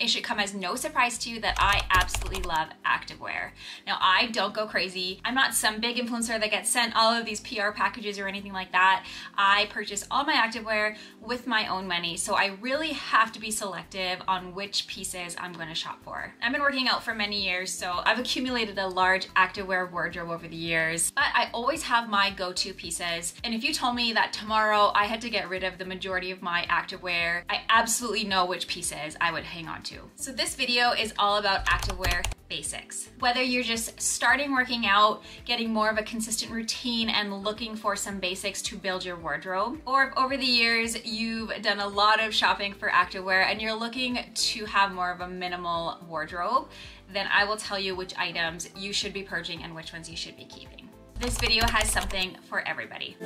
It should come as no surprise to you that I absolutely love activewear. Now, I don't go crazy. I'm not some big influencer that gets sent all of these PR packages or anything like that. I purchase all my activewear with my own money, so I really have to be selective on which pieces I'm gonna shop for. I've been working out for many years, so I've accumulated a large activewear wardrobe over the years, but I always have my go-to pieces. And if you told me that tomorrow I had to get rid of the majority of my activewear, I absolutely know which pieces I would hang on to. So this video is all about activewear basics. Whether you're just starting working out, getting more of a consistent routine and looking for some basics to build your wardrobe, or if over the years you've done a lot of shopping for activewear and you're looking to have more of a minimal wardrobe, then I will tell you which items you should be purging and which ones you should be keeping. This video has something for everybody.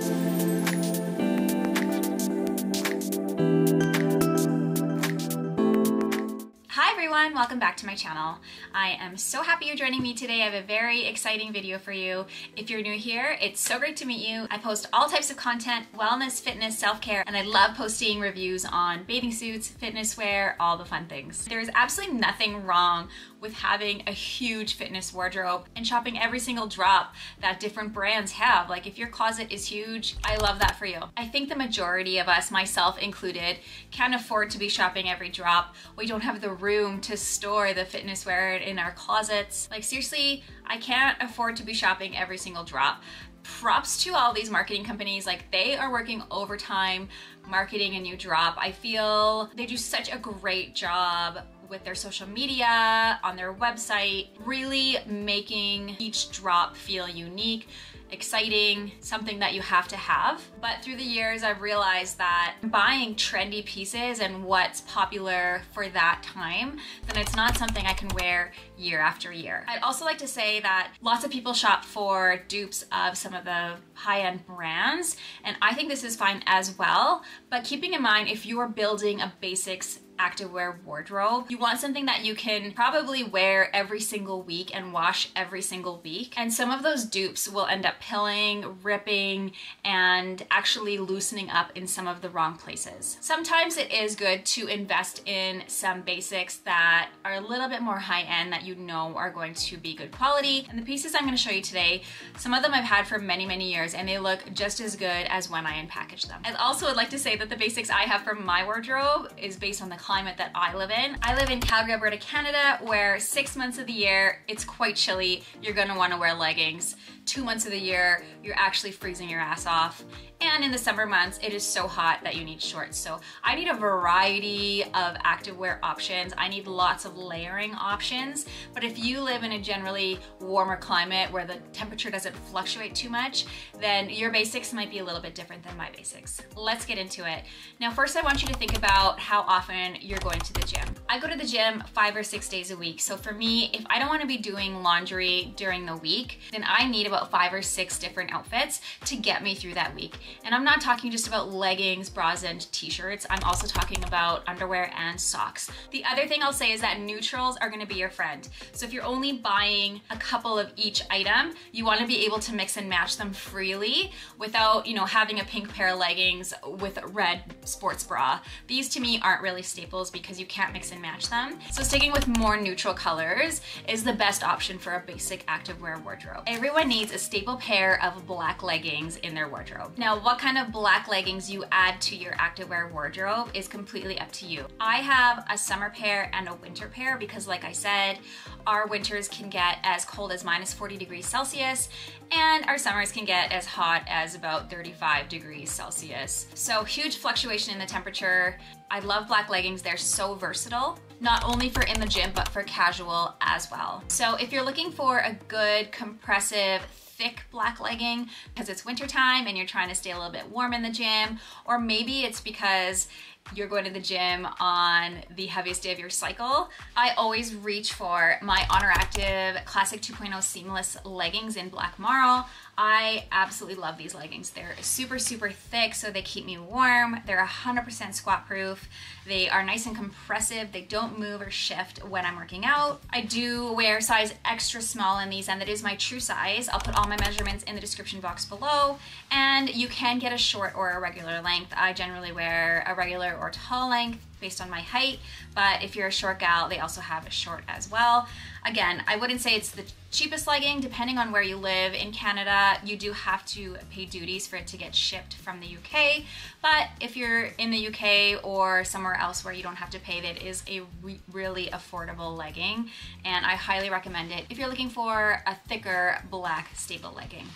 Everyone, welcome back to my channel. I am so happy you're joining me today. I have a very exciting video for you. If you're new here, it's so great to meet you. I post all types of content, wellness, fitness, self-care, and I love posting reviews on bathing suits, fitness wear, all the fun things. There is absolutely nothing wrong with having a huge fitness wardrobe and shopping every single drop that different brands have. Like if your closet is huge, I love that for you. I think the majority of us, myself included, can't afford to be shopping every drop. We don't have the room to store the fitness wear in our closets. Like seriously, I can't afford to be shopping every single drop props to all these marketing companies. Like they are working overtime marketing a new drop. I feel they do such a great job with their social media, on their website, really making each drop feel unique exciting, something that you have to have. But through the years, I've realized that buying trendy pieces and what's popular for that time, then it's not something I can wear year after year. I'd also like to say that lots of people shop for dupes of some of the high-end brands, and I think this is fine as well. But keeping in mind, if you're building a basics activewear wardrobe. You want something that you can probably wear every single week and wash every single week. And some of those dupes will end up pilling, ripping, and actually loosening up in some of the wrong places. Sometimes it is good to invest in some basics that are a little bit more high end that you know are going to be good quality. And the pieces I'm gonna show you today, some of them I've had for many, many years and they look just as good as when I unpackage them. I also would like to say that the basics I have for my wardrobe is based on the climate that I live in. I live in Calgary, Alberta, Canada, where six months of the year, it's quite chilly. You're gonna wanna wear leggings. Two months of the year, you're actually freezing your ass off. And in the summer months, it is so hot that you need shorts. So I need a variety of activewear options. I need lots of layering options. But if you live in a generally warmer climate where the temperature doesn't fluctuate too much, then your basics might be a little bit different than my basics. Let's get into it. Now, first I want you to think about how often you're going to the gym. I go to the gym five or six days a week. So for me, if I don't wanna be doing laundry during the week, then I need about five or six different outfits to get me through that week. And I'm not talking just about leggings, bras, and t-shirts. I'm also talking about underwear and socks. The other thing I'll say is that neutrals are gonna be your friend. So if you're only buying a couple of each item, you wanna be able to mix and match them freely without, you know, having a pink pair of leggings with a red sports bra. These to me aren't really staples because you can't mix and match them. So sticking with more neutral colors is the best option for a basic activewear wardrobe. Everyone needs a staple pair of black leggings in their wardrobe. Now, what kind of black leggings you add to your activewear wardrobe is completely up to you. I have a summer pair and a winter pair because like I said, our winters can get as cold as minus 40 degrees Celsius and our summers can get as hot as about 35 degrees Celsius. So huge fluctuation in the temperature. I love black leggings, they're so versatile, not only for in the gym, but for casual as well. So if you're looking for a good compressive, thick black legging because it's wintertime and you're trying to stay a little bit warm in the gym, or maybe it's because you're going to the gym on the heaviest day of your cycle, I always reach for my Oner Active Classic 2.0 Seamless leggings in black marl. I absolutely love these leggings. They're super, super thick, so they keep me warm. They're 100% squat proof. They are nice and compressive. They don't move or shift when I'm working out. I do wear size extra small in these, and that is my true size. I'll put all my measurements in the description box below, and you can get a short or a regular length. I generally wear a regular regular or tall length based on my height, but if you're a short gal, they also have a short as well. Again, I wouldn't say it's the cheapest legging, depending on where you live. In Canada, you do have to pay duties for it to get shipped from the UK, but if you're in the UK or somewhere else where you don't have to pay, that is a re really affordable legging, and I highly recommend it if you're looking for a thicker black staple legging.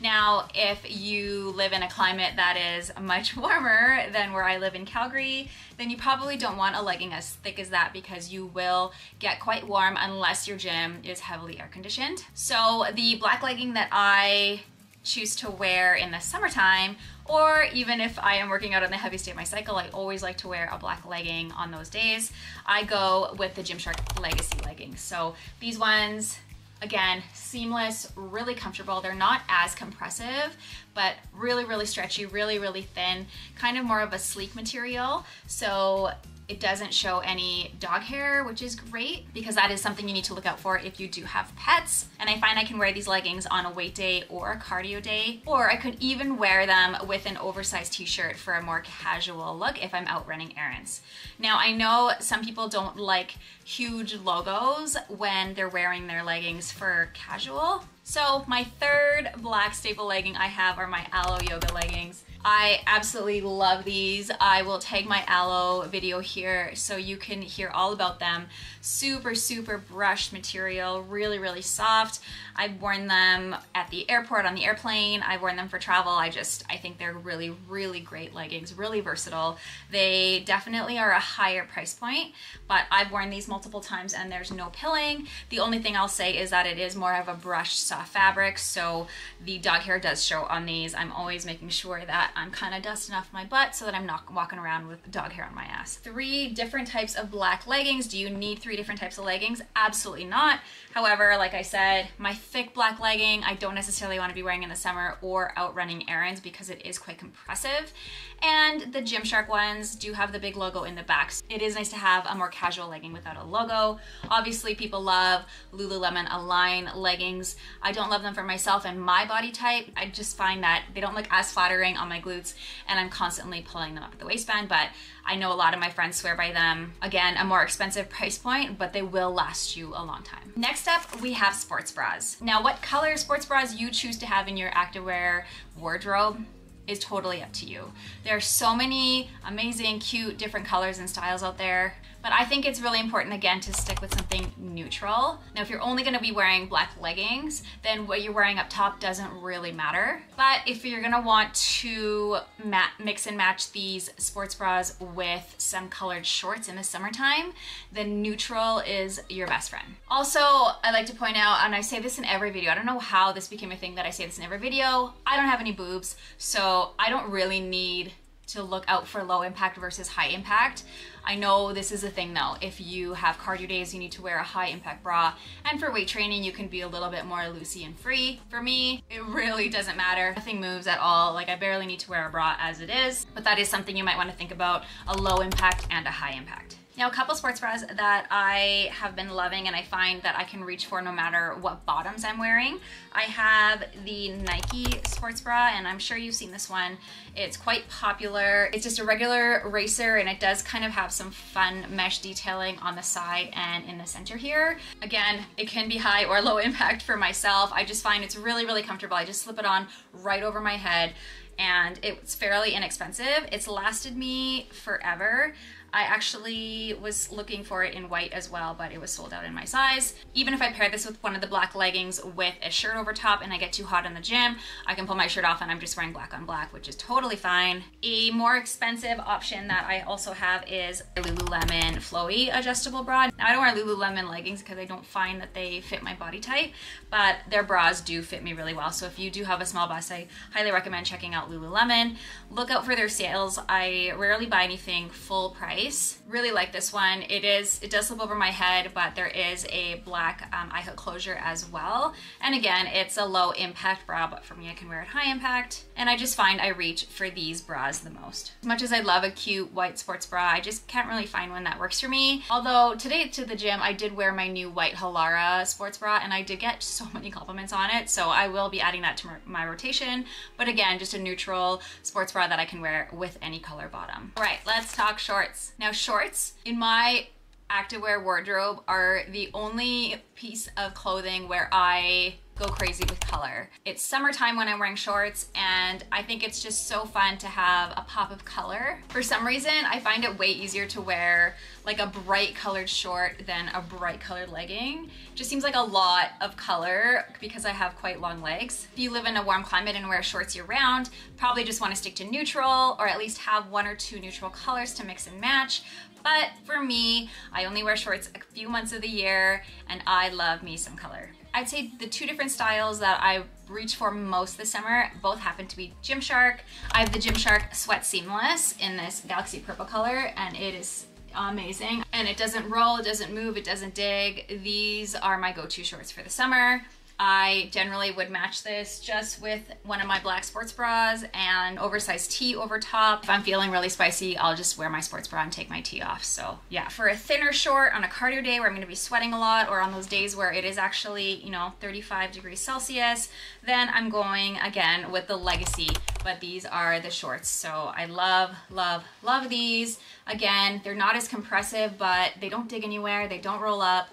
Now, if you live in a climate that is much warmer than where I live in Calgary, then you probably don't want a legging as thick as that because you will get quite warm unless your gym is heavily air conditioned. So the black legging that I choose to wear in the summertime or even if I am working out on the heavy day of my cycle, I always like to wear a black legging on those days. I go with the Gymshark Legacy leggings. So these ones, Again, seamless, really comfortable. They're not as compressive, but really, really stretchy, really, really thin, kind of more of a sleek material. So it doesn't show any dog hair, which is great because that is something you need to look out for if you do have pets. And I find I can wear these leggings on a weight day or a cardio day, or I could even wear them with an oversized t-shirt for a more casual look if I'm out running errands. Now I know some people don't like huge logos when they're wearing their leggings for casual. So my third black staple legging I have are my Alo Yoga leggings. I absolutely love these. I will tag my Alo video here so you can hear all about them. Super, super brushed material, really, really soft. I've worn them at the airport, on the airplane. I've worn them for travel. I just, I think they're really, really great leggings, really versatile. They definitely are a higher price point, but I've worn these multiple times and there's no pilling. The only thing I'll say is that it is more of a brushed soft fabric, so the dog hair does show on these. I'm always making sure that I'm kind of dusting off my butt so that I'm not walking around with dog hair on my ass. Three different types of black leggings. Do you need three different types of leggings? Absolutely not. However, like I said, my thick black legging I don't necessarily want to be wearing in the summer or out running errands because it is quite compressive. And the Gymshark ones do have the big logo in the back. It is nice to have a more casual legging without a logo. Obviously, people love Lululemon Align leggings. I don't love them for myself and my body type. I just find that they don't look as flattering on my glutes and I'm constantly pulling them up at the waistband, but I know a lot of my friends swear by them. Again, a more expensive price point, but they will last you a long time. Next up, we have sports bras. Now, what color sports bras you choose to have in your activewear wardrobe is totally up to you. There are so many amazing, cute, different colors and styles out there. But I think it's really important again to stick with something neutral. Now if you're only gonna be wearing black leggings, then what you're wearing up top doesn't really matter. But if you're gonna want to mix and match these sports bras with some colored shorts in the summertime, then neutral is your best friend. Also, I like to point out, and I say this in every video, I don't know how this became a thing that I say this in every video, I don't have any boobs, so I don't really need to look out for low impact versus high impact. I know this is a thing though. If you have cardio days, you need to wear a high impact bra. And for weight training, you can be a little bit more loosey and free. For me, it really doesn't matter. Nothing moves at all. Like I barely need to wear a bra as it is, but that is something you might want to think about, a low impact and a high impact. Now, a couple sports bras that I have been loving and I find that I can reach for no matter what bottoms I'm wearing. I have the Nike sports bra, and I'm sure you've seen this one. It's quite popular. It's just a regular racer, and it does kind of have some fun mesh detailing on the side and in the center here. Again, it can be high or low impact for myself. I just find it's really, really comfortable. I just slip it on right over my head and it's fairly inexpensive. It's lasted me forever. I actually was looking for it in white as well, but it was sold out in my size. Even if I pair this with one of the black leggings with a shirt over top and I get too hot in the gym, I can pull my shirt off and I'm just wearing black on black, which is totally fine. A more expensive option that I also have is a Lululemon Flowy adjustable bra. Now I don't wear Lululemon leggings because I don't find that they fit my body type, but their bras do fit me really well. So if you do have a small bust, I highly recommend checking out Lululemon. Look out for their sales. I rarely buy anything full price Really like this one. It is, it does slip over my head, but there is a black um, eye hook closure as well. And again, it's a low impact bra, but for me, I can wear it high impact. And I just find I reach for these bras the most. As much as I love a cute white sports bra, I just can't really find one that works for me. Although today to the gym, I did wear my new white Halara sports bra and I did get so many compliments on it. So I will be adding that to my rotation. But again, just a neutral sports bra that I can wear with any color bottom. All right, let's talk shorts. Now shorts, in my activewear wardrobe are the only piece of clothing where I go crazy with color. It's summertime when I'm wearing shorts and I think it's just so fun to have a pop of color. For some reason, I find it way easier to wear like a bright colored short than a bright colored legging. Just seems like a lot of color because I have quite long legs. If you live in a warm climate and wear shorts year round, probably just wanna stick to neutral or at least have one or two neutral colors to mix and match. But for me, I only wear shorts a few months of the year and I love me some color. I'd say the two different styles that I reach for most this summer both happen to be Gymshark. I have the Gymshark Sweat Seamless in this Galaxy Purple color and it is amazing. And it doesn't roll, it doesn't move, it doesn't dig. These are my go-to shorts for the summer. I generally would match this just with one of my black sports bras and oversized tee over top. If I'm feeling really spicy, I'll just wear my sports bra and take my tee off. So yeah, for a thinner short on a cardio day where I'm gonna be sweating a lot or on those days where it is actually, you know, 35 degrees Celsius, then I'm going again with the Legacy, but these are the shorts. So I love, love, love these. Again, they're not as compressive, but they don't dig anywhere. They don't roll up.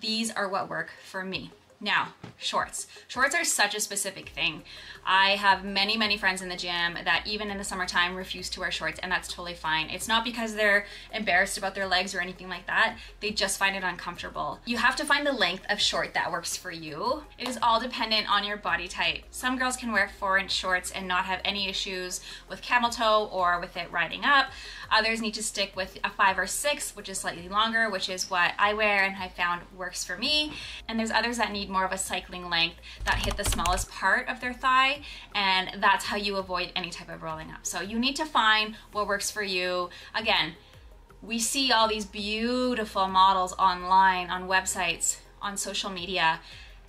These are what work for me. Now, shorts. Shorts are such a specific thing. I have many, many friends in the gym that even in the summertime refuse to wear shorts and that's totally fine. It's not because they're embarrassed about their legs or anything like that. They just find it uncomfortable. You have to find the length of short that works for you. It is all dependent on your body type. Some girls can wear four inch shorts and not have any issues with camel toe or with it riding up. Others need to stick with a five or six, which is slightly longer, which is what I wear and I found works for me. And there's others that need more of a cycling length that hit the smallest part of their thigh and that's how you avoid any type of rolling up. So you need to find what works for you. Again, we see all these beautiful models online, on websites, on social media,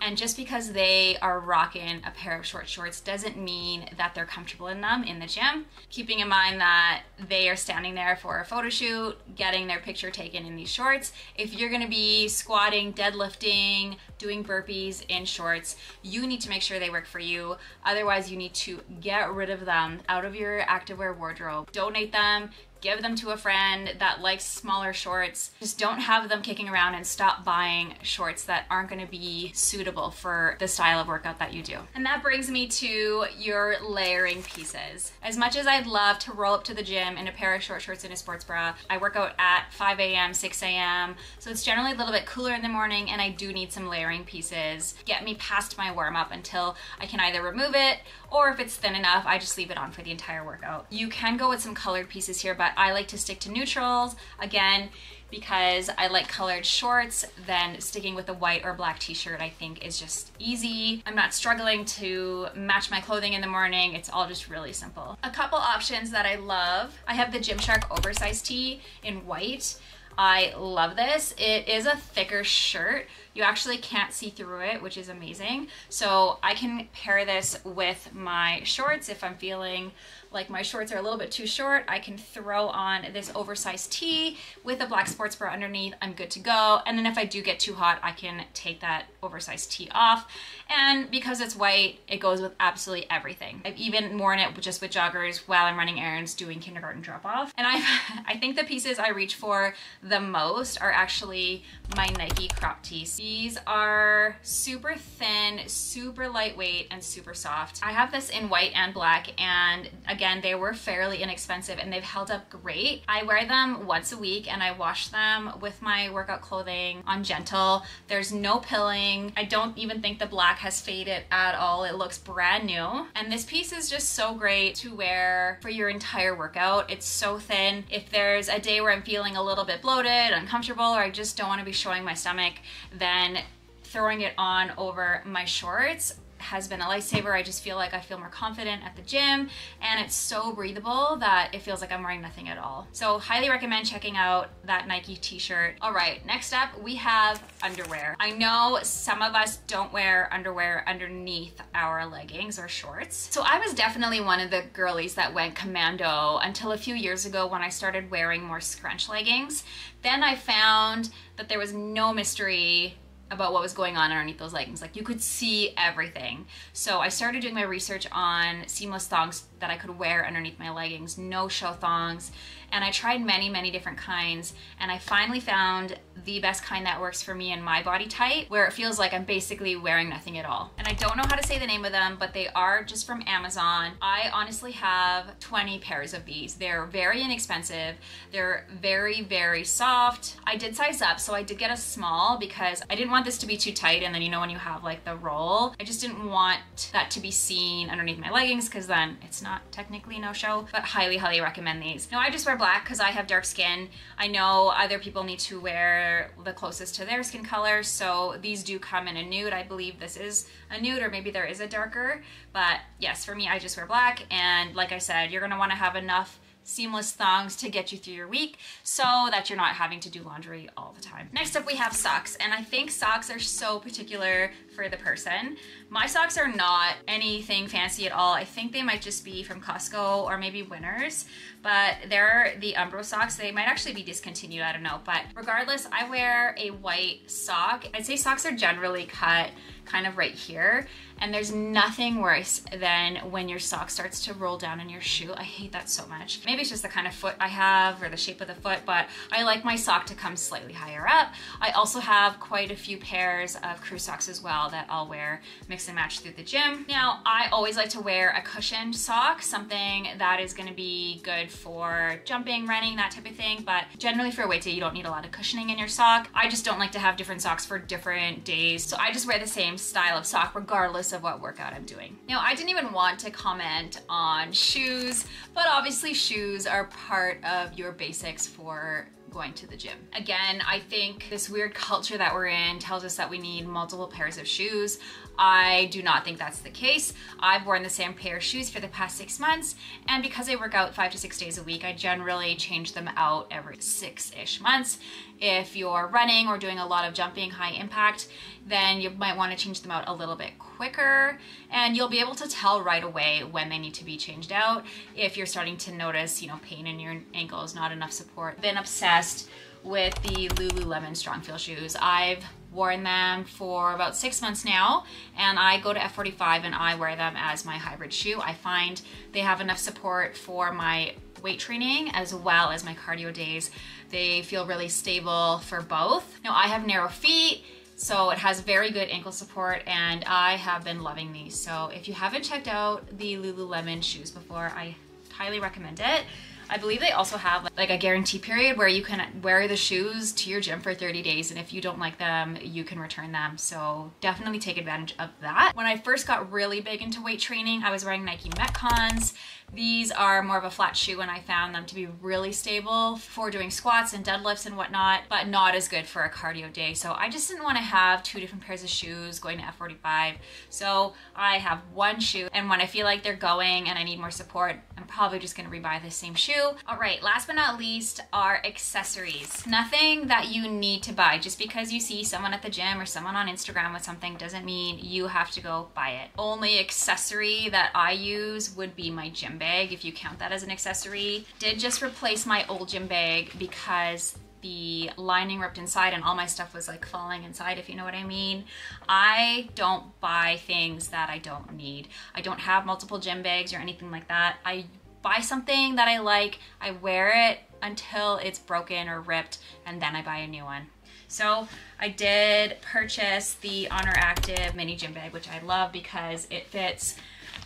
and just because they are rocking a pair of short shorts doesn't mean that they're comfortable in them in the gym. Keeping in mind that they are standing there for a photo shoot, getting their picture taken in these shorts. If you're gonna be squatting, deadlifting, doing burpees in shorts, you need to make sure they work for you. Otherwise, you need to get rid of them out of your activewear wardrobe. Donate them, give them to a friend that likes smaller shorts. Just don't have them kicking around and stop buying shorts that aren't gonna be suitable for the style of workout that you do. And that brings me to your layering pieces. As much as I'd love to roll up to the gym in a pair of short shorts and a sports bra, I work out at 5 a.m., 6 a.m., so it's generally a little bit cooler in the morning and I do need some layering pieces. Get me past my warm up until I can either remove it or if it's thin enough, I just leave it on for the entire workout. You can go with some colored pieces here, but I like to stick to neutrals. Again, because I like colored shorts, then sticking with a white or black t-shirt I think is just easy. I'm not struggling to match my clothing in the morning. It's all just really simple. A couple options that I love. I have the Gymshark oversized tee in white. I love this. It is a thicker shirt. You actually can't see through it, which is amazing. So I can pair this with my shorts if I'm feeling like my shorts are a little bit too short, I can throw on this oversized tee with a black sports bra underneath. I'm good to go. And then if I do get too hot, I can take that oversized tee off. And because it's white, it goes with absolutely everything. I've even worn it just with joggers while I'm running errands doing kindergarten drop off. And I I think the pieces I reach for the most are actually my Nike crop tees. These are super thin, super lightweight, and super soft. I have this in white and black, and again, they were fairly inexpensive and they've held up great. I wear them once a week and I wash them with my workout clothing on gentle. There's no pilling. I don't even think the black has faded at all. It looks brand new. And this piece is just so great to wear for your entire workout. It's so thin. If there's a day where I'm feeling a little bit bloated, uncomfortable, or I just don't want to be showing my stomach, then throwing it on over my shorts has been a lifesaver. I just feel like I feel more confident at the gym and it's so breathable that it feels like I'm wearing nothing at all. So highly recommend checking out that Nike t-shirt. All right, next up we have underwear. I know some of us don't wear underwear underneath our leggings or shorts. So I was definitely one of the girlies that went commando until a few years ago when I started wearing more scrunch leggings. Then I found that there was no mystery about what was going on underneath those leggings. Like you could see everything. So I started doing my research on seamless thongs that I could wear underneath my leggings, no show thongs. And I tried many, many different kinds. And I finally found the best kind that works for me and my body type, where it feels like I'm basically wearing nothing at all. And I don't know how to say the name of them, but they are just from Amazon. I honestly have 20 pairs of these. They're very inexpensive. They're very, very soft. I did size up, so I did get a small because I didn't want this to be too tight. And then, you know, when you have like the roll, I just didn't want that to be seen underneath my leggings because then it's not not technically no show, but highly, highly recommend these. Now I just wear black because I have dark skin. I know other people need to wear the closest to their skin color, so these do come in a nude. I believe this is a nude or maybe there is a darker, but yes, for me, I just wear black. And like I said, you're gonna wanna have enough seamless thongs to get you through your week so that you're not having to do laundry all the time. Next up we have socks and I think socks are so particular for the person. My socks are not anything fancy at all. I think they might just be from Costco or maybe Winners, but they're the Umbro socks. They might actually be discontinued, I don't know. But regardless, I wear a white sock. I'd say socks are generally cut kind of right here. And there's nothing worse than when your sock starts to roll down in your shoe. I hate that so much. Maybe it's just the kind of foot I have or the shape of the foot, but I like my sock to come slightly higher up. I also have quite a few pairs of crew socks as well that I'll wear mix and match through the gym. Now, I always like to wear a cushioned sock, something that is gonna be good for jumping, running, that type of thing. But generally for a weight day, you don't need a lot of cushioning in your sock. I just don't like to have different socks for different days. So I just wear the same style of sock regardless of what workout I'm doing. Now, I didn't even want to comment on shoes, but obviously shoes are part of your basics for going to the gym. Again, I think this weird culture that we're in tells us that we need multiple pairs of shoes. I do not think that's the case. I've worn the same pair of shoes for the past six months, and because I work out five to six days a week, I generally change them out every six-ish months. If you're running or doing a lot of jumping, high impact, then you might want to change them out a little bit quicker, and you'll be able to tell right away when they need to be changed out. If you're starting to notice, you know, pain in your ankles, not enough support. Been obsessed with the Lululemon Strongfeel shoes. I've worn them for about six months now and I go to F45 and I wear them as my hybrid shoe. I find they have enough support for my weight training as well as my cardio days. They feel really stable for both. Now I have narrow feet so it has very good ankle support and I have been loving these. So if you haven't checked out the Lululemon shoes before, I highly recommend it. I believe they also have like a guarantee period where you can wear the shoes to your gym for 30 days and if you don't like them, you can return them. So definitely take advantage of that. When I first got really big into weight training, I was wearing Nike Metcons these are more of a flat shoe and I found them to be really stable for doing squats and deadlifts and whatnot, but not as good for a cardio day. So I just didn't want to have two different pairs of shoes going to F45. So I have one shoe and when I feel like they're going and I need more support, probably just gonna rebuy the same shoe. All right, last but not least are accessories. Nothing that you need to buy. Just because you see someone at the gym or someone on Instagram with something doesn't mean you have to go buy it. Only accessory that I use would be my gym bag, if you count that as an accessory. Did just replace my old gym bag because the lining ripped inside and all my stuff was like falling inside, if you know what I mean. I don't buy things that I don't need. I don't have multiple gym bags or anything like that. I buy something that I like, I wear it until it's broken or ripped, and then I buy a new one. So I did purchase the Oner Active mini gym bag, which I love because it fits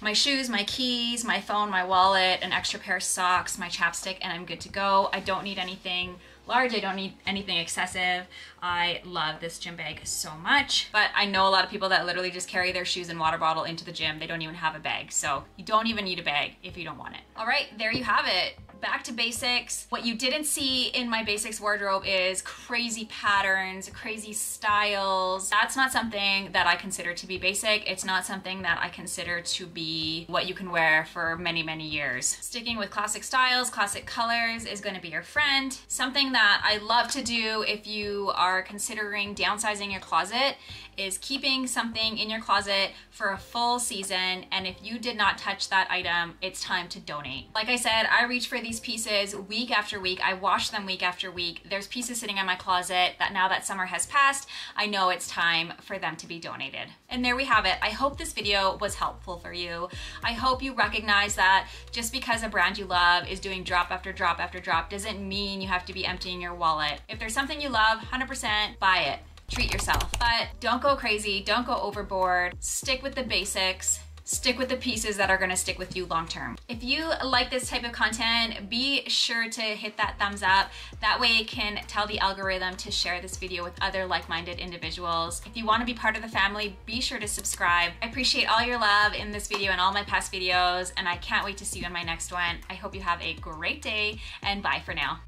my shoes, my keys, my phone, my wallet, an extra pair of socks, my chapstick, and I'm good to go. I don't need anything large. I don't need anything excessive. I love this gym bag so much, but I know a lot of people that literally just carry their shoes and water bottle into the gym. They don't even have a bag. So you don't even need a bag if you don't want it. All right, there you have it back to basics. What you didn't see in my basics wardrobe is crazy patterns, crazy styles. That's not something that I consider to be basic. It's not something that I consider to be what you can wear for many, many years. Sticking with classic styles, classic colors is gonna be your friend. Something that I love to do if you are considering downsizing your closet is keeping something in your closet for a full season and if you did not touch that item, it's time to donate. Like I said, I reach for these pieces week after week. I wash them week after week. There's pieces sitting in my closet that now that summer has passed, I know it's time for them to be donated. And there we have it. I hope this video was helpful for you. I hope you recognize that just because a brand you love is doing drop after drop after drop doesn't mean you have to be emptying your wallet. If there's something you love, 100% buy it treat yourself. But don't go crazy, don't go overboard, stick with the basics, stick with the pieces that are gonna stick with you long term. If you like this type of content, be sure to hit that thumbs up. That way it can tell the algorithm to share this video with other like-minded individuals. If you wanna be part of the family, be sure to subscribe. I appreciate all your love in this video and all my past videos, and I can't wait to see you in my next one. I hope you have a great day, and bye for now.